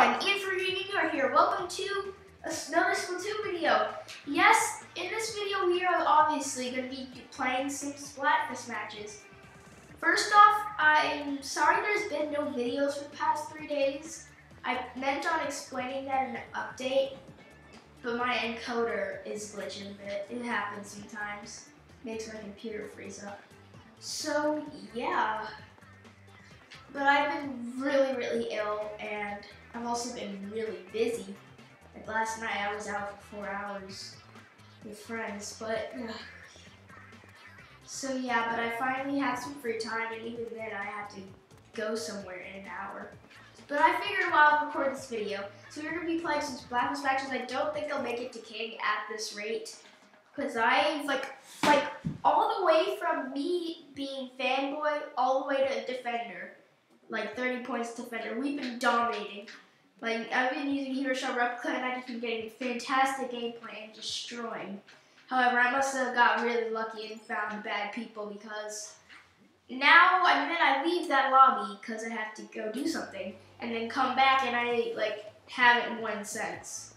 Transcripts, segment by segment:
everyone, Ian for Junior here. Welcome to another Splatoon video. Yes, in this video we are obviously going to be playing some Splatfest matches. First off, I'm sorry there's been no videos for the past three days. I meant on explaining that in an update, but my encoder is glitching a bit. It happens sometimes. Makes my computer freeze up. So, yeah. But I've been really, really ill, and I've also been really busy. Like last night, I was out for four hours with friends, but so yeah. But I finally had some free time, and even then, I had to go somewhere in an hour. But I figured while I record this video, so we're gonna be playing some Splatfest matches. I don't think I'll make it to King at this rate, cause I like like all the way from me being fanboy all the way to defender like 30 points defender. We've been dominating. Like I've been using Hero Replica and I've just been getting fantastic gameplay and destroying. However, I must have got really lucky and found bad people because now and then I leave that lobby because I have to go do something and then come back and I like haven't won since.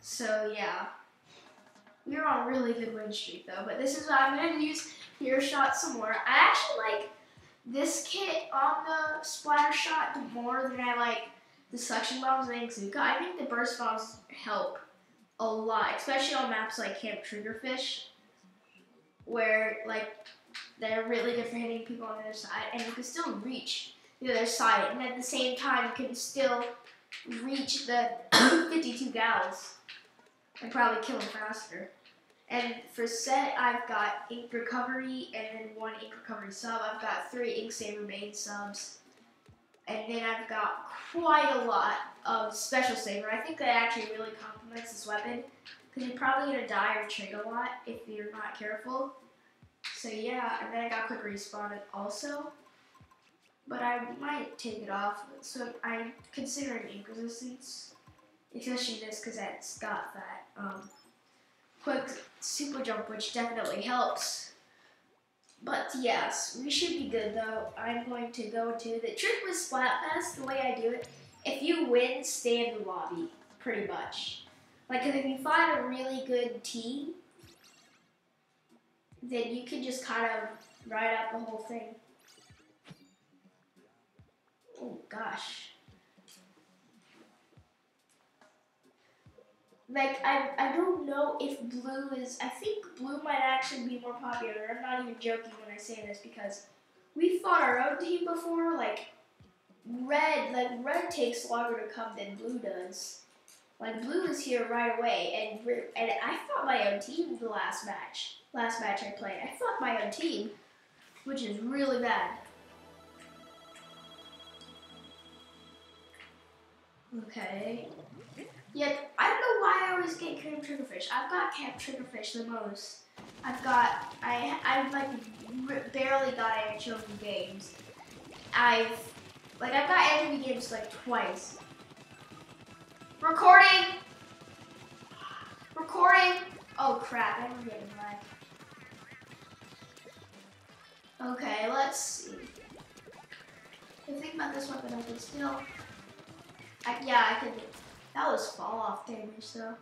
So yeah. We're on a really good win streak though, but this is what I'm gonna use Hero Shot some more. I actually like this kit on the splatter shot more than I like the suction bombs and Inkzooka. I think the burst bombs help a lot, especially on maps like Camp Triggerfish, where like they're really good for hitting people on the other side, and you can still reach the other side, and at the same time you can still reach the 52 gals and probably kill them faster. And for set, I've got ink recovery and then one ink recovery sub. I've got three ink saver main subs. And then I've got quite a lot of special saver. I think that actually really complements this weapon. Because you're probably going to die or trig a lot if you're not careful. So yeah, and then I got quick respawn also. But I might take it off. So I'm considering ink resistance. Especially this because it's got that. Um, quick super jump, which definitely helps. But yes, we should be good though. I'm going to go to the trick with Splatfest, the way I do it. If you win, stay in the lobby, pretty much. Like if you find a really good team, then you can just kind of ride out the whole thing. Oh gosh. Like I I don't know if blue is I think blue might actually be more popular. I'm not even joking when I say this because we fought our own team before. Like red, like red takes longer to come than blue does. Like blue is here right away, and and I fought my own team the last match. Last match I played, I fought my own team, which is really bad. Okay. Yeah, I don't know always get Camp Triggerfish. I've got Camp Triggerfish the most. I've got, I, I've like barely got Ancho-V Games. I've, like I've got Ancho-V Games like twice. Recording! Recording! Oh crap, I'm getting lag. Okay, let's see. The thing about this weapon, I can still, I, yeah, I could, that was fall off damage though.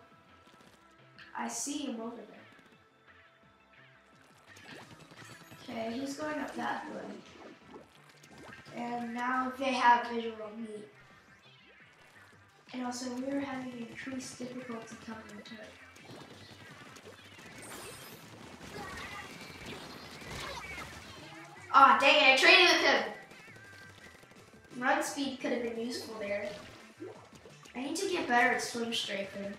I see him over there. Okay, he's going up that way. And now they have visual on me. And also we're having increased difficulty coming to it. Aw, oh, dang it, I traded with him! Run speed could have been useful there. I need to get better at swim strafing.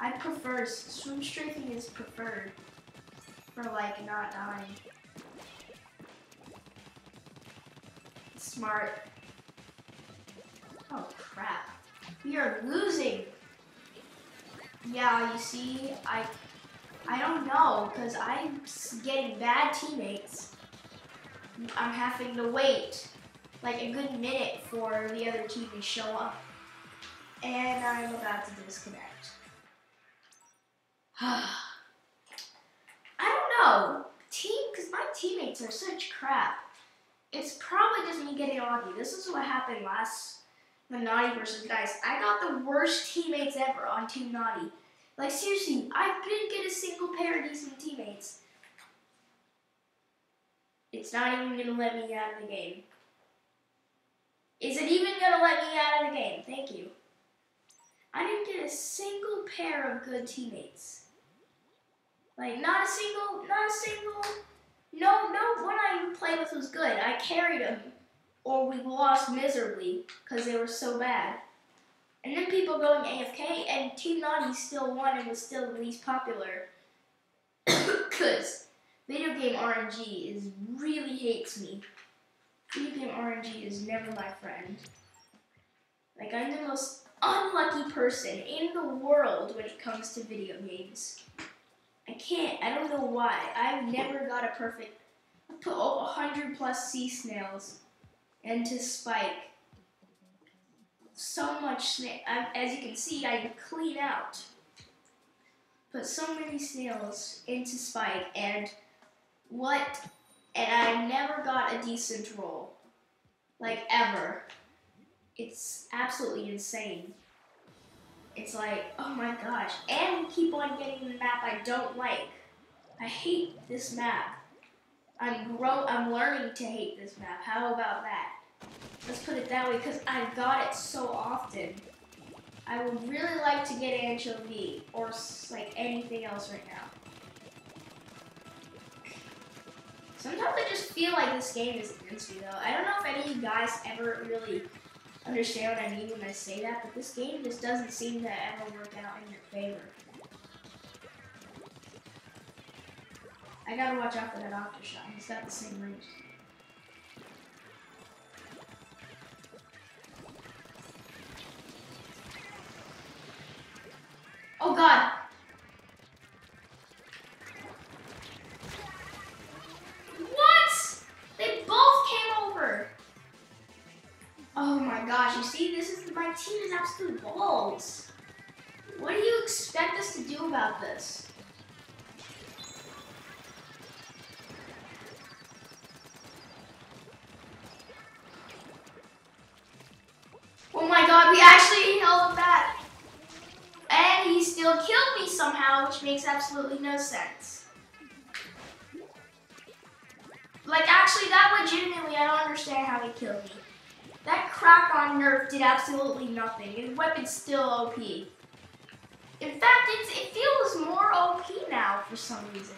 I prefer, swim strafing is preferred for like not dying. Smart. Oh crap. We are losing. Yeah, you see, I I don't know, because I'm getting bad teammates. I'm having to wait like a good minute for the other team to show up and I'm about to disconnect. I don't know. Team, because my teammates are such crap. It's probably just me getting lucky. This is what happened last the Naughty versus Guys. I got the worst teammates ever on Team Naughty. Like seriously, I didn't get a single pair of decent teammates. It's not even gonna let me out of the game. Is it even gonna let me out of the game? Thank you. I didn't get a single pair of good teammates. Like not a single, not a single. No, no one I played with was good. I carried them, or we lost miserably because they were so bad. And then people going AFK, and Team Naughty still won and was still the least popular. Because video game RNG is really hates me. Video game RNG is never my friend. Like, I'm the most unlucky person in the world when it comes to video games. I can't, I don't know why. I've never got a perfect, I put 100 plus sea snails into Spyke so much snail. As you can see, I clean out. Put so many snails into Spyke, and what? And I never got a decent roll, like ever. It's absolutely insane. It's like, oh my gosh, and we keep on getting the map I don't like. I hate this map. I'm grow. I'm learning to hate this map. How about that? Let's put it that way, because I got it so often. I would really like to get Ancho-V, or like anything else right now. Sometimes I just feel like this game is against me though. I don't know if any of you guys ever really understand what I mean when I say that, but this game just doesn't seem to ever work out in your favor. I gotta watch out for that Octoshot. He's got the same range. Oh god. Team is absolute balls. What do you expect us to do about this? Oh my god, we actually held back. And he still killed me somehow, which makes absolutely no sense. Like, actually, that legitimately, I don't understand how he killed me. That on Nerf did absolutely nothing. His weapon's still OP. In fact, it feels more OP now for some reason.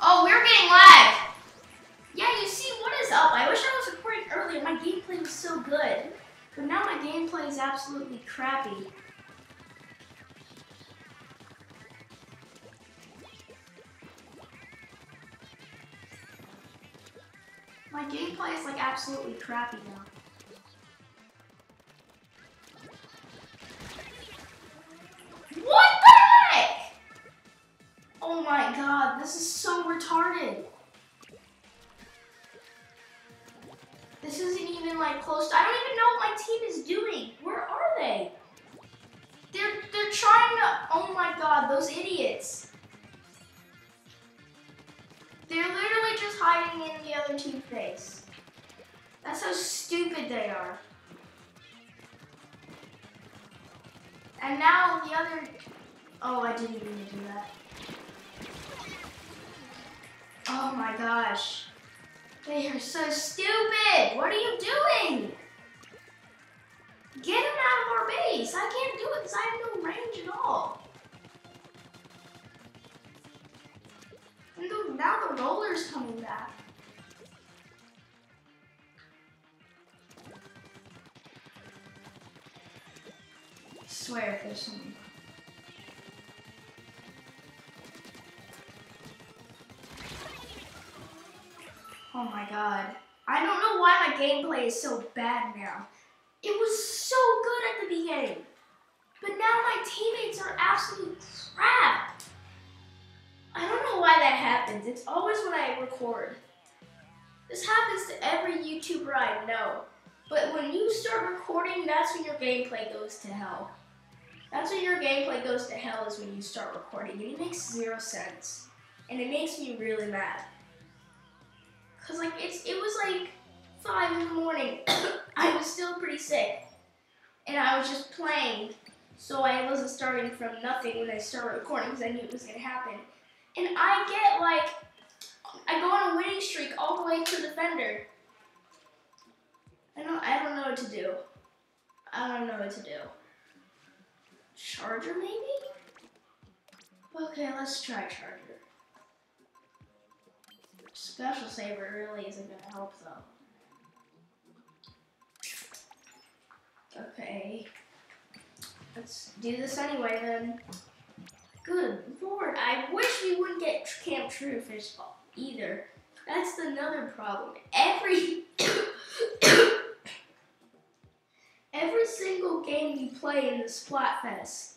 Oh, we're getting lag. Yeah, you see, what is up? I wish I was recording earlier. My gameplay was so good. But now my gameplay is absolutely crappy. Gameplay is like absolutely crappy now. What the heck? Oh my god, this is so retarded. This isn't even like close to, I don't even know what my team is doing. Where are they? They're, they're trying to, oh my god, those idiots. They're literally just hiding in the other face. That's how stupid they are. And now the other, oh, I didn't even do that. Oh my gosh. They are so stupid. What are you doing? Get him out of our base. I can't do it because I have no range at all. Now the roller's coming back. I swear if there's something. Oh my god. I don't know why my gameplay is so bad now. It was so good at the beginning. But now my teammates are absolute crap. I don't know why that happens. It's always when I record. This happens to every YouTuber I know. But when you start recording, that's when your gameplay goes to hell. That's when your gameplay goes to hell is when you start recording. And it makes zero sense. And it makes me really mad. Cause like it's it was like five in the morning. I was still pretty sick, and I was just playing, so I wasn't starting from nothing when I started recording because I knew it was gonna happen. And I get like, I go on a winning streak all the way to defender. I don't, I don't know what to do. I don't know what to do. Charger maybe? Okay, let's try Charger. Special Saver really isn't gonna help though. Okay. Let's do this anyway then. Good lord, I wish we wouldn't get Camp True Truefish either. That's another problem. Every every single game you play in the Splatfest,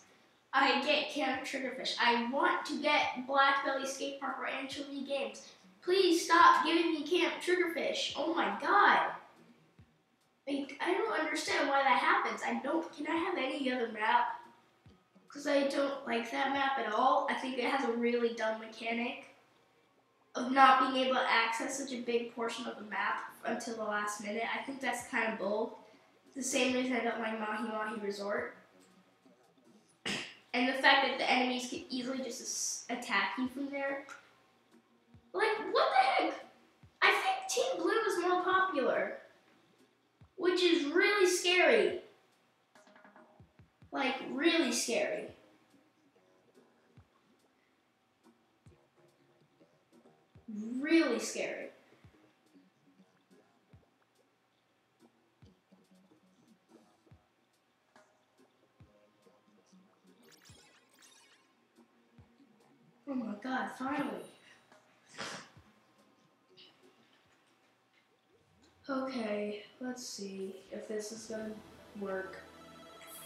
I get Camp Triggerfish. I want to get Black Belly Skate Park or Ancho-V Games. Please stop giving me Camp Triggerfish. Oh my god. I don't understand why that happens. I don't, can I have any other map? Because I don't like that map at all. I think it has a really dumb mechanic of not being able to access such a big portion of the map until the last minute. I think that's kind of bull. The same reason I don't like Mahi Mahi Resort. And the fact that the enemies can easily just attack you from there. Like, what the heck? I think Team Blue is more popular. Which is really scary. Like, really scary. Really scary. Oh my god, finally. Okay, let's see if this is gonna work.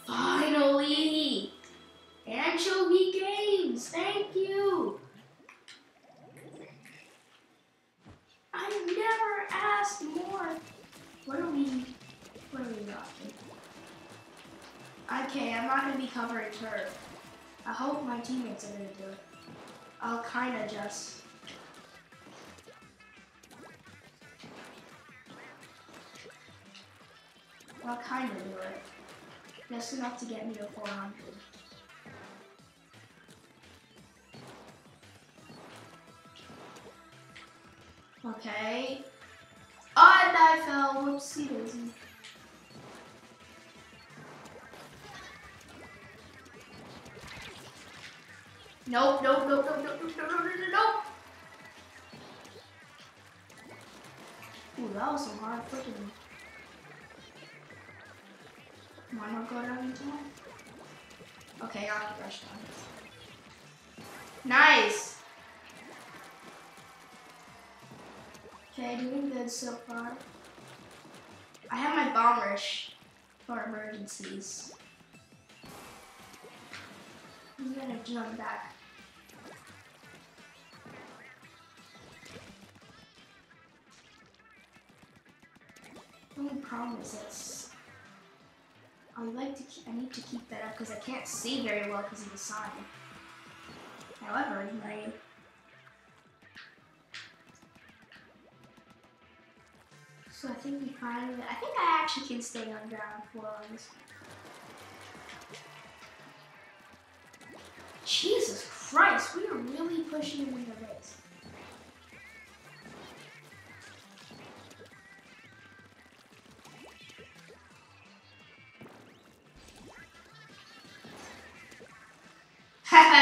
Finally! Ancho-V Games, thank you! I've never asked more. What are we, what are we rocking? Okay, I'm not gonna be covering turf. I hope my teammates are gonna do it. I'll kinda just I'll kind of do it. Just enough to get me to 400. Okay. Oh, and I fell. Whoopsie daisy. Nope, nope, nope, nope, nope, nope, nope, nope, nope. Ooh, that was some hard freaking. Why not go down into one? Okay, I'll keep rush down. Nice! Okay, doing good so far. I have my bomb rush for emergencies. I'm gonna jump back. Problem is this. I would like to. Keep, I need to keep that up because I can't see very well because of the sign. However, my so I think we of. I think I actually can stay on ground floor on this. Jesus Christ, we are really pushing into race.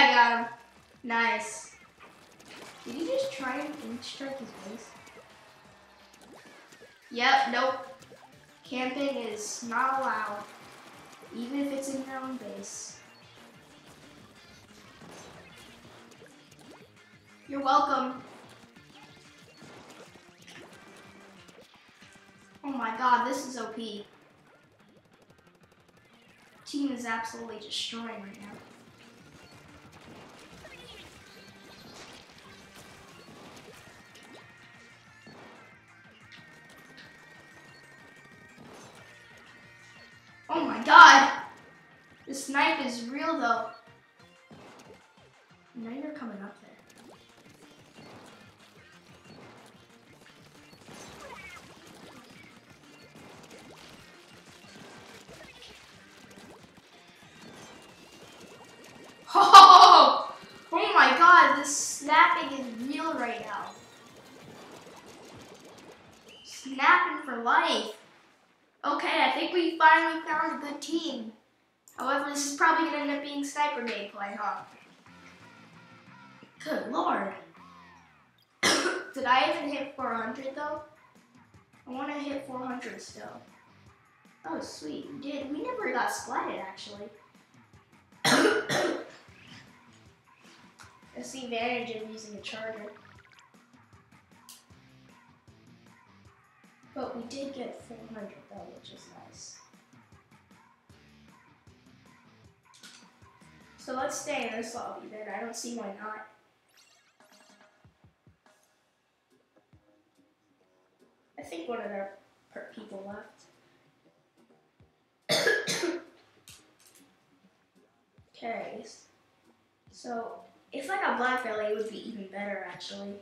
I got him. Nice. Did he just try and strike his base? Yep, nope. Camping is not allowed. Even if it's in your own base. You're welcome. Oh my god, this is OP. Team is absolutely destroying right now. This knife is real though. Now you're coming up there. Oh, oh my god, this snapping is real right now. Snapping for life. Okay, I think we finally found a good team. However, this is probably gonna end up being sniper gameplay, huh? Good lord. Did I even hit 400 though? I want to hit 400 still. Oh, sweet, we did. We never got splatted actually. That's the advantage of using a charger. But we did get 400 though, which is nice. So let's stay in this lobby then. I don't see why not. I think one of their people left. okay. So if I got black belly, it would be even better actually.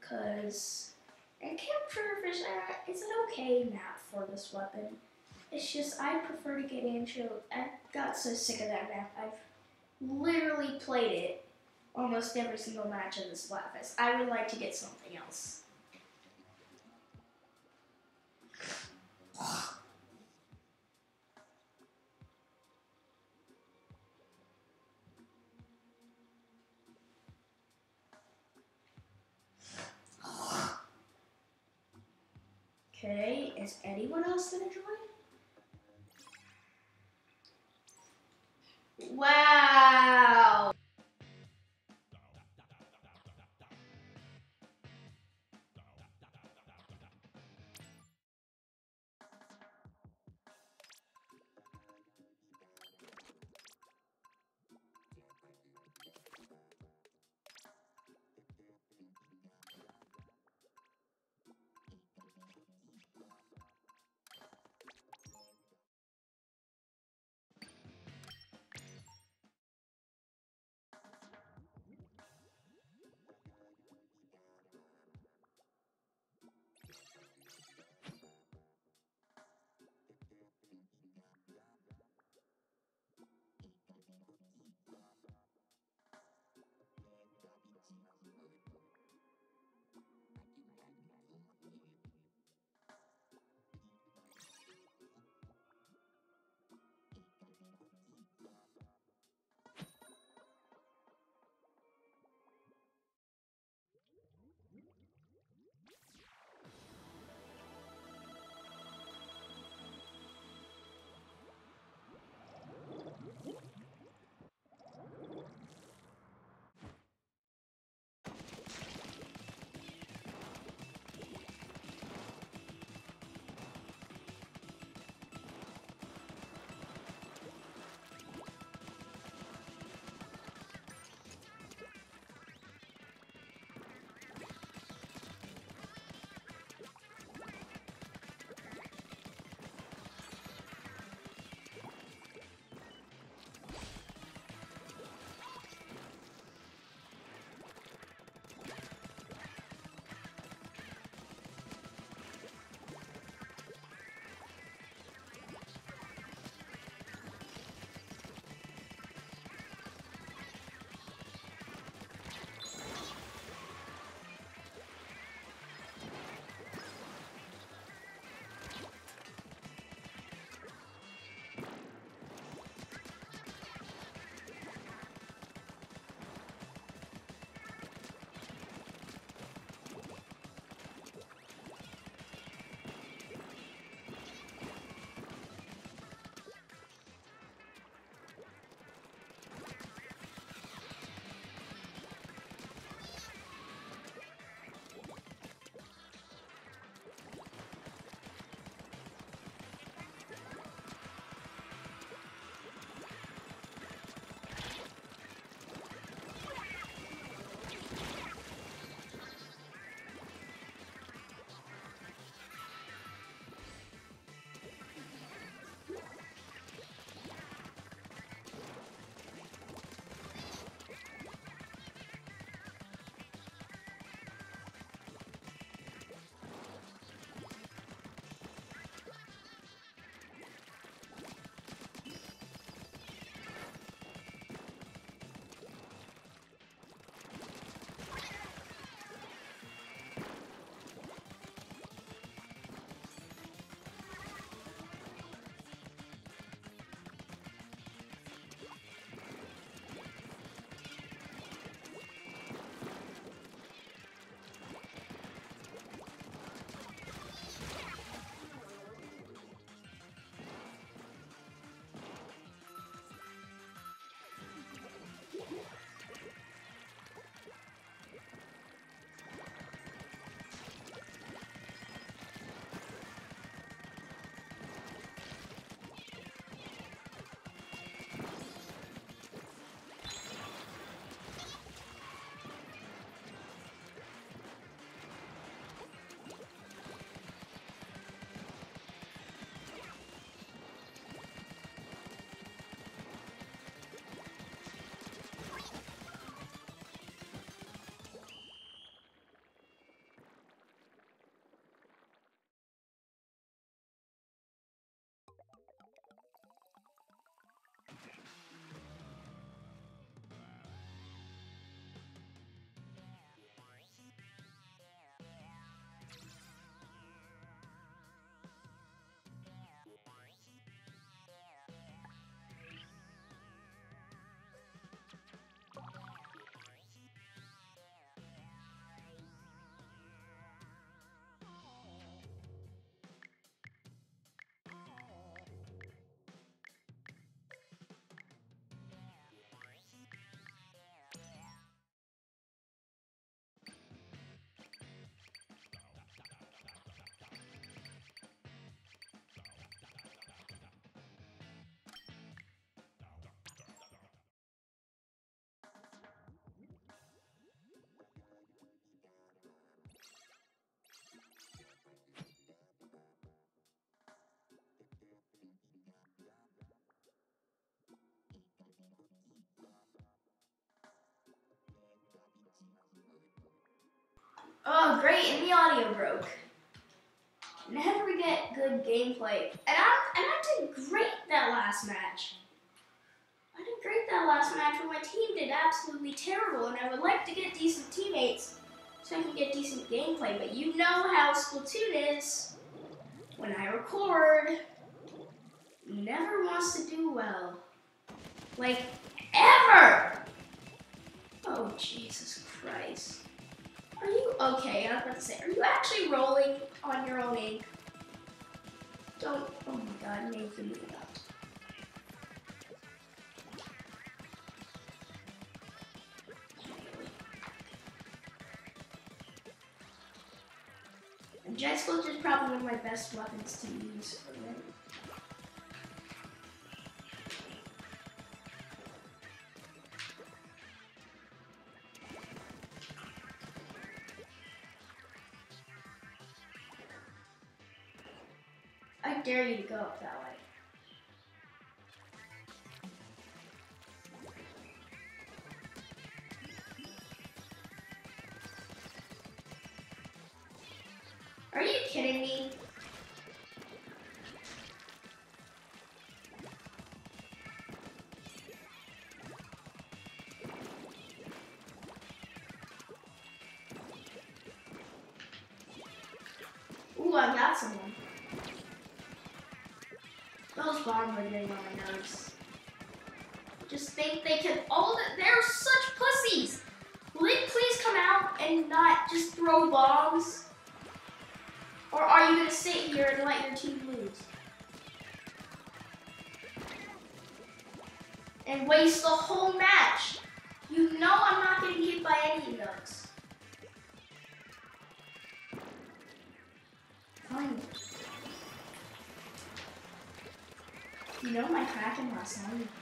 Cause and capture fish, uh, it's an okay map for this weapon. It's just I prefer to get intro. I got so sick of that map. I've literally played it almost every single match of this Splatfest. I would like to get something else. Okay, is anyone else gonna join? Wow. Oh, great, and the audio broke. Never get good gameplay. And I, and I did great that last match. I did great that last match, but my team did absolutely terrible, and I would like to get decent teammates so I can get decent gameplay, but you know how Splatoon is. When I record, never wants to do well. Like, ever! Oh, Jesus Christ. Are you okay? I was about to say, are you actually rolling on your own ink? Don't. Oh my God! Make the move up. Jet Squelcher is probably one of my best weapons to use dare you to go up that way. Are you kidding me? Ooh, I got someone. Those bombs are getting on my nerves. Just think they can all the, they're such pussies. Will please come out and not just throw bombs? Or are you gonna sit here and let your team lose? And waste the whole match. You know I'm not getting hit by any of those. You know my Kraken last night, right?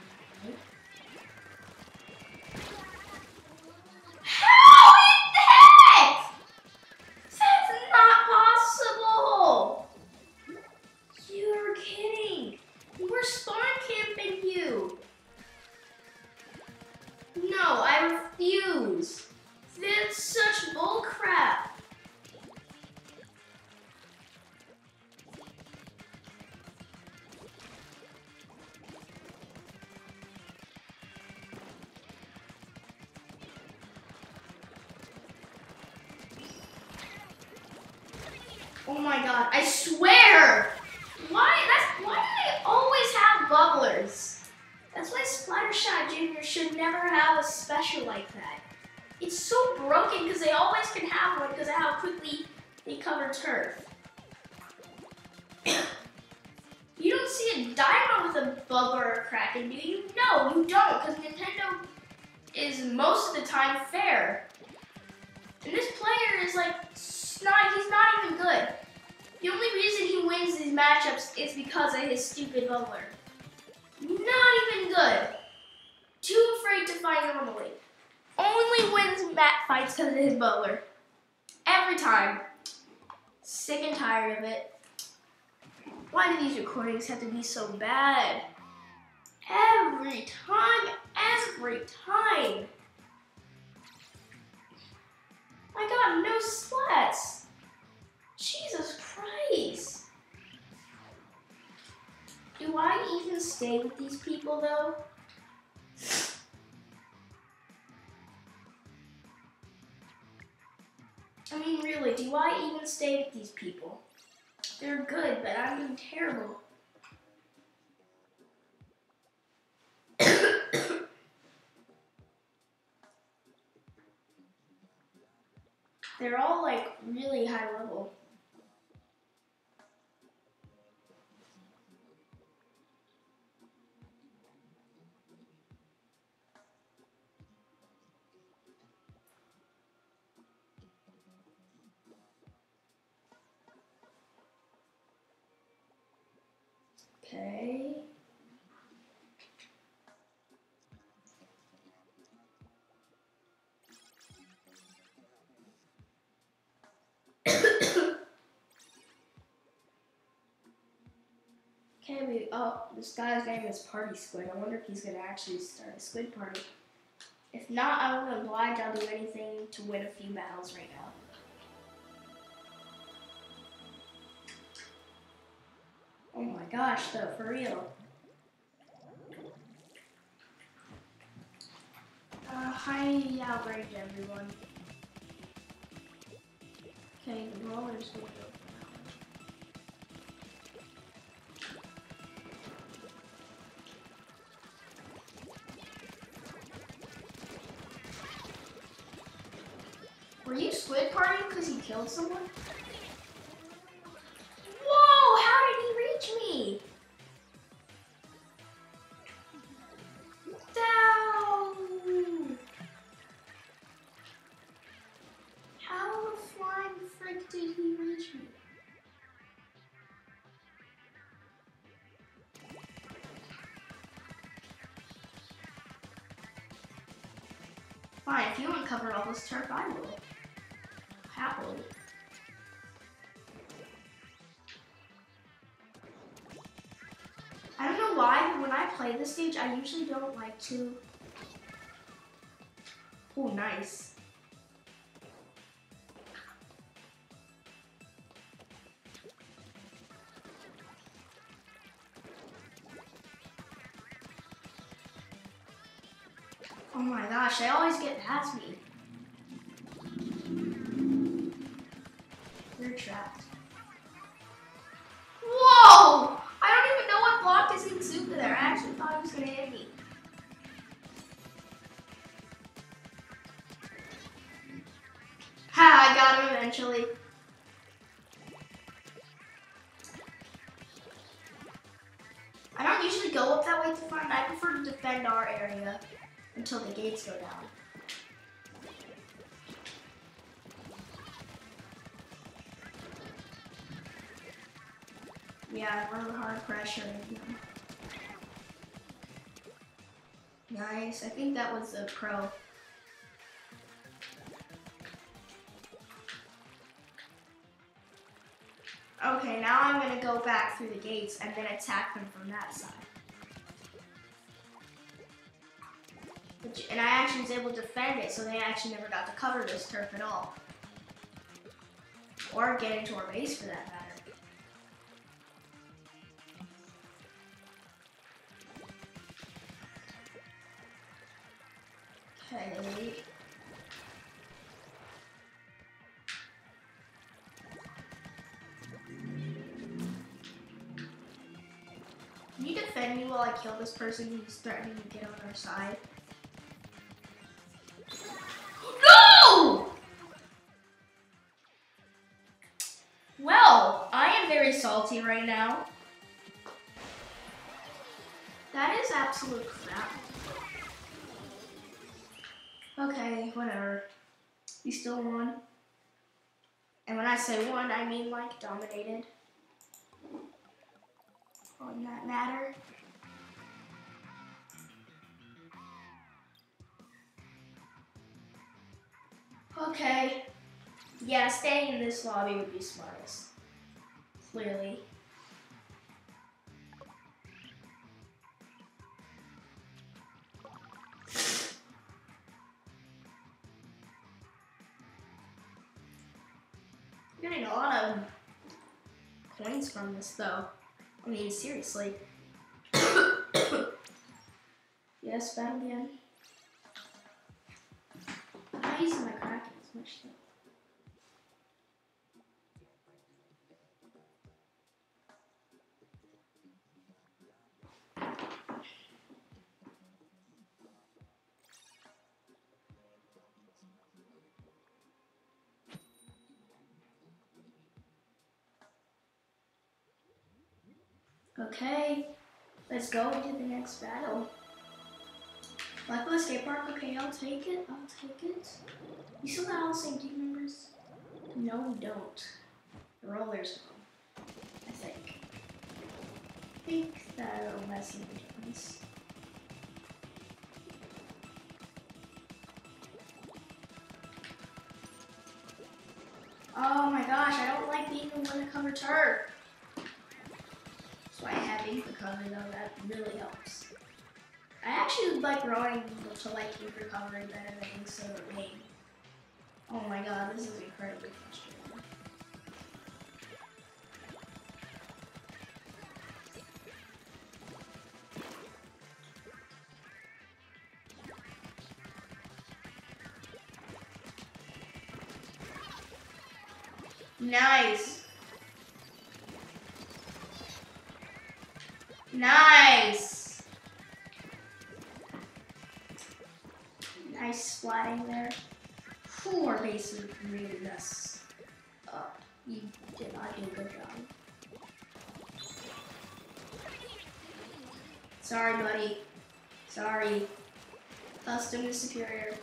Bubblers? That's why Splattershot Jr. should never have a special like that. It's so broken because they always can have one because of how quickly they cover turf. you don't see a Dynamo with a bubbler or a Kraken, do you? No, you don't, because Nintendo is most of the time fair. And this player is like not he's not even good. The only reason he wins these matchups is because of his stupid bubbler. Not even good. Too afraid to fight normally. Only wins mat fights because of his bubbler. Every time. Sick and tired of it. Why do these recordings have to be so bad? Every time, every time. I got no splats. Jesus Christ. Do I even stay with these people though? I mean, really, do I even stay with these people? They're good, but I'm doing terrible. They're all like really high level. Okay. Okay, we, oh, this guy's name is Party Squid. I wonder if he's gonna actually start a squid party. If not, I won't oblige. I'll do anything to win a few battles right now. Gosh, though, for real. Uh, hi, outrage everyone. Okay, the roller's gonna go. Were you squid partying because he killed someone? Fine, if you uncover all this turf, I will. Happily. I don't know why, but when I play this stage, I usually don't like to. Oh, nice. Until the gates go down. Yeah, we're hard pressuring them. Nice. I think that was a pro. Okay, now I'm gonna go back through the gates and then attack them from that side. And I actually was able to defend it, so they actually never got to cover this turf at all. Or get into our base for that matter. Okay. Can you defend me while I kill this person who's threatening to get on our side? Salty right now. That is absolute crap. Okay, whatever. You still won. And when I say won, I mean like dominated. On that matter. Okay. Yeah, staying in this lobby would be smartest. Clearly. I'm getting a lot of points from this though. I mean, seriously. yes, battle again. I'm not using my Kraken as much though. Okay, let's go into the next battle. Blackwood Skate Park, okay, I'll take it, I'll take it. You still got all the same team members? No, we don't. The roller's gone, I think. I think that'll lessen the difference. Oh my gosh, I don't like being the one to cover turf. So I have Anchor Cover though, that really helps. I actually like riding to like keep recovering better than Insular Wing. Oh my god, this is incredibly frustrating. Nice. Nice. Nice splatting there. Base is really messed up. You did not do a good job. Sorry, buddy. Sorry. Custom is superior.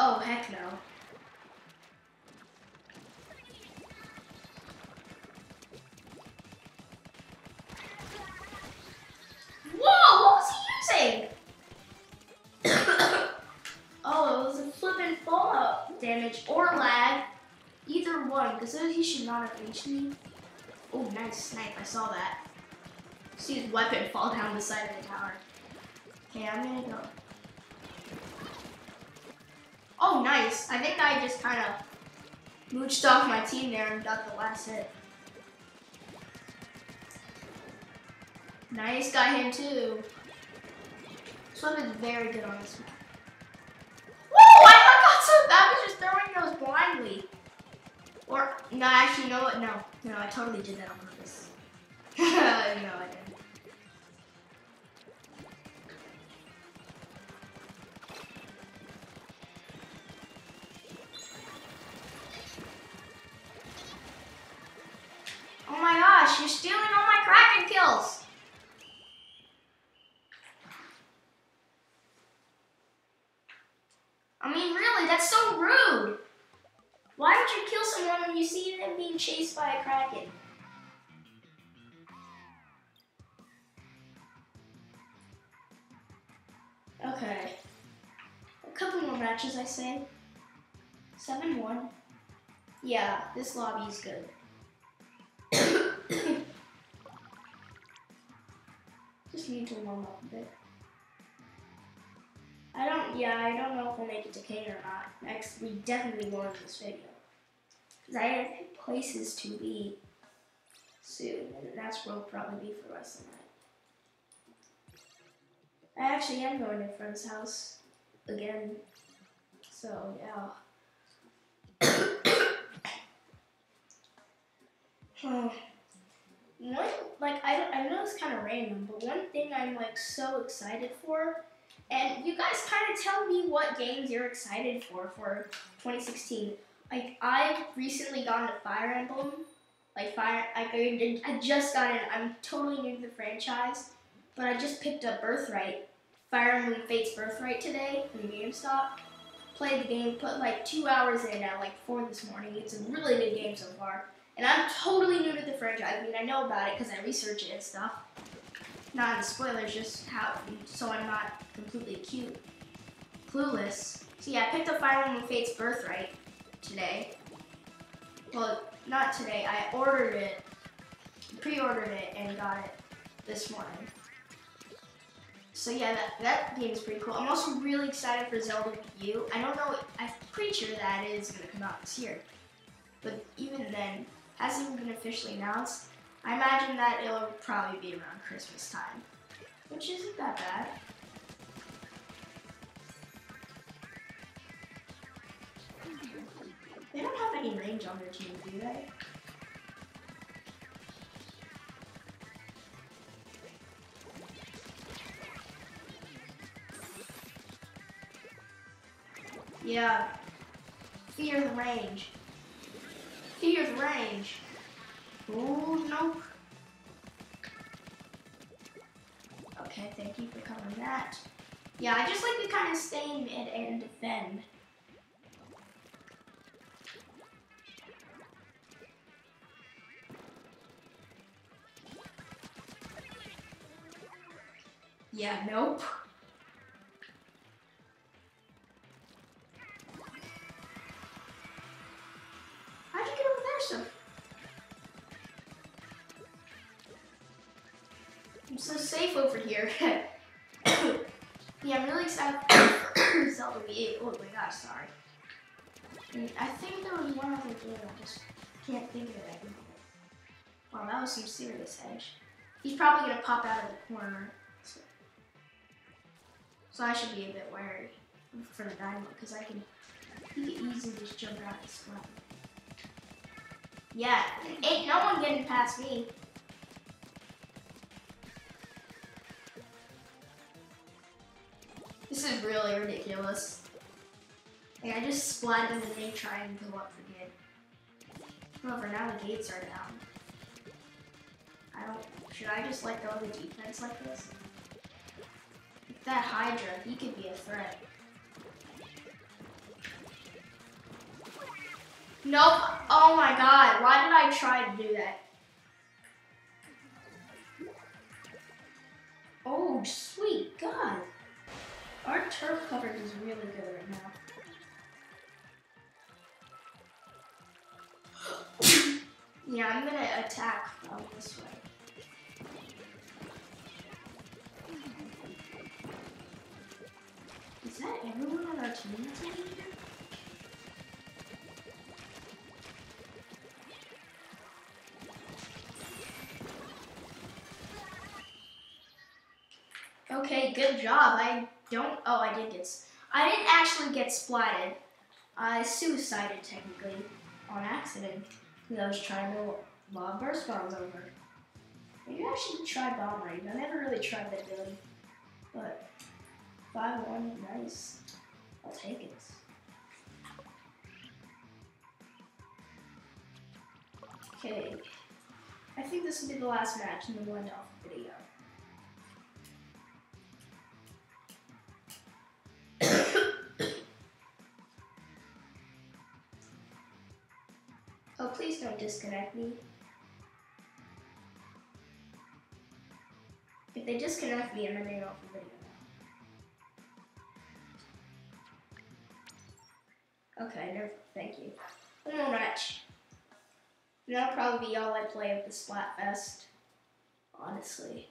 Oh, heck no. Whoa, what was he using? oh, it was a flippin' fallout damage or lag. Either one, because he should not have reached me. Oh, nice snipe, I saw that. See his weapon fall down the side of the tower. Okay, I'm gonna go. Nice. I think I just kind of mooched off my team there and got the last hit. Nice, got him too. This weapon's very good on this map. Whoa! I got so that was just throwing those blindly. Or no, actually, you know what? No, no, I totally did that on purpose. no, I didn't. You're stealing all my Kraken kills! I mean, really, that's so rude! Why would you kill someone when you see them being chased by a Kraken? Okay. A couple more matches, I say. 7-1. Yeah, this lobby is good. To warm up a bit. I don't, yeah, I don't know if we'll make it to K or not. Next, we definitely won't in this video. Because I have places to be soon, and that's where we'll probably be for the rest of the night. I actually am going to a friend's house again, so yeah. Hmm. One, like, I, don't I know it's kind of random, but one thing I'm, like, so excited for, and you guys kind of tell me what games you're excited for for 2016. Like, I've recently to Fire Emblem. Like, Fire, like, I, did, I just got in. I'm totally new to the franchise, but I just picked up Birthright, Fire Emblem Fates Birthright today from GameStop. Played the game, put like two hours in at like 4 this morning. It's a really good game so far. And I'm totally new to the franchise. I mean, I know about it because I research it and stuff. Not the spoilers, just how, so I'm not completely cute, clueless. So yeah, I picked up Fire Emblem Fates Birthright today. Well, not today. I ordered it, pre-ordered it, and got it this morning. So yeah, that, that game is pretty cool. I'm also really excited for Zelda U. I don't know, I'm pretty sure that is going to come out this year. But even then, hasn't been officially announced. I imagine that it'll probably be around Christmas time, which isn't that bad. They don't have any range on their team, do they? Yeah. Fear the range. Here's range. Oh nope. Okay, thank you for covering that. Yeah, I just like to kind of stay in mid and defend. Yeah, nope. I'm so safe over here. yeah, I'm really excited Zelda V8. Oh my gosh, sorry. I think there was one other game, I just can't think of it anymore. Wow, that was some serious edge. He's probably gonna pop out of the corner. So, so I should be a bit wary for the dynamo because I can he easily just jump out of this spot. Yeah, ain't no one getting past me. This is really ridiculous. I just splatted and they try and go up again. However, now the gates are down. I don't. Should I just let go of the defense like this? That Hydra, he could be a threat. Nope. Oh my god. Why did I try to do that? Oh, sweet god. Our turf coverage is really good right now. yeah, I'm gonna attack from this way. Is that everyone on our team that's Okay, good job. I don't. Oh, I did get. I didn't actually get splatted. I suicided technically on accident because I was trying to lob burst bombs over. Maybe I should try bomb range. I never really tried that ability, but five one, nice. I'll take it. Okay, I think this will be the last match then we'll end off the video. Please don't disconnect me. If they disconnect me, I'm ending off the video. Okay, never, thank you. One more match. That'll probably be all I play of the Splatfest, honestly.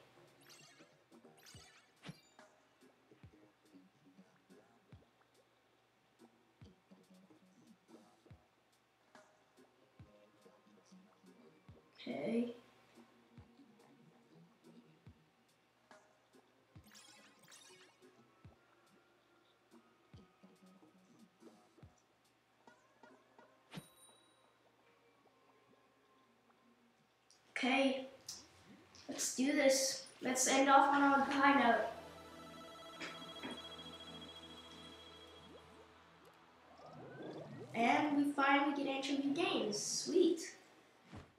Okay. Okay, let's do this. Let's end off on a high note. And we finally get Ancho-V Games. Sweet.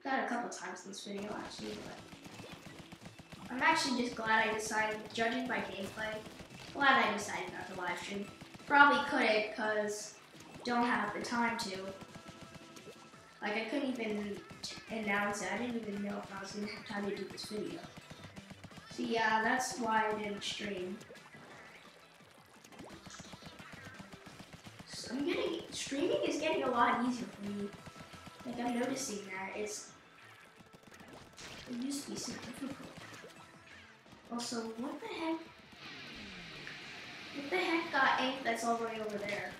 Got a this video actually, but I'm actually just glad I decided, judging by gameplay, glad I decided not to live stream. Probably couldn't because don't have the time to. Like I couldn't even announce it. I didn't even know if I was gonna have time to do this video. So yeah, that's why I didn't stream. So I'm getting streaming is getting a lot easier for me. Like I'm noticing that it's it used to be so difficult. Also, what the heck? What the heck got ink that's all the way over there?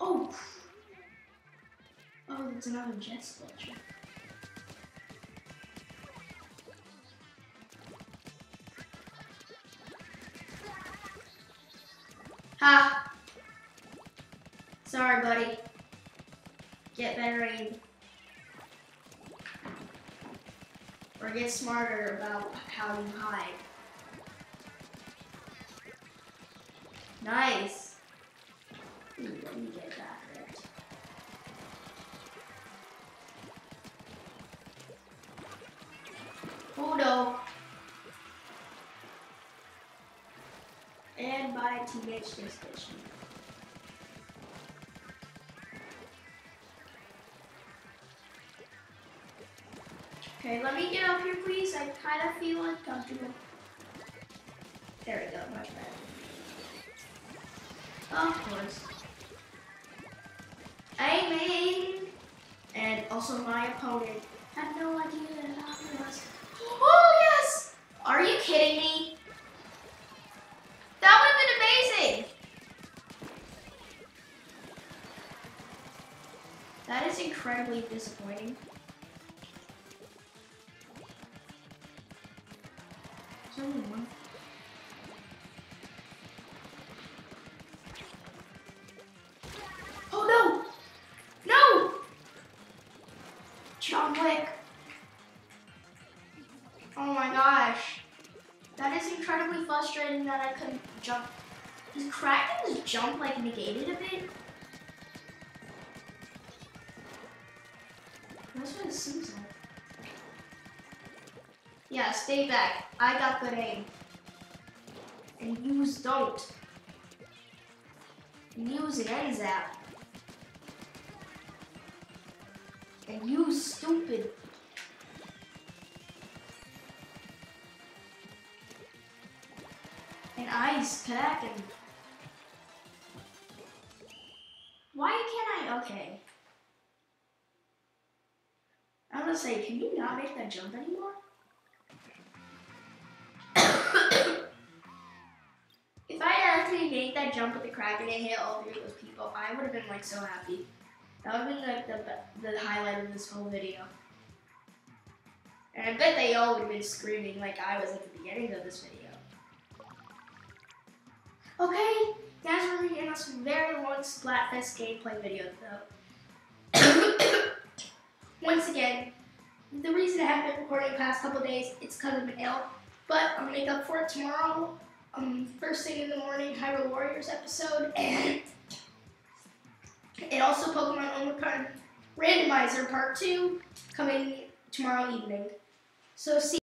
Oh! Oh, it's another Jet Squelcher. Ha! Sorry, buddy. Get better aim. Or get smarter about how you hide. Nice. Ooh, let me get that right. Udo. And my teammates just ditched me. Okay, let me get up here, please. I kind of feel uncomfortable. There we go, much better. Of course. Aiming! And also my opponent had no idea that I was. Oh, yes! Are you kidding me? That would have been amazing! That is incredibly disappointing. Only. Oh no! No! John Wick. Oh my gosh. That is incredibly frustrating that I couldn't jump. Is Kraken's jump like negated a bit? That's what it seems like. Yeah, stay back. I got good aim. And use don't. And use an N-ZAP. And use stupid. And ice pack and why can't I okay. I was gonna say, can you not make that jump anymore? That jump with the Kraken and hit all three of those people, I would have been like so happy. That would have been like the, the highlight of this whole video. And I bet they all would have been screaming like I was at the beginning of this video. Okay, guys, we're getting on some very long Splatfest gameplay video though. Once again, the reason I haven't been recording the past couple days, it's because I've been ill. But gonna make up for it tomorrow. Um, first thing in the morning, Hyrule Warriors episode, and and also Pokemon Omicron Randomizer Part 2 coming tomorrow evening. So see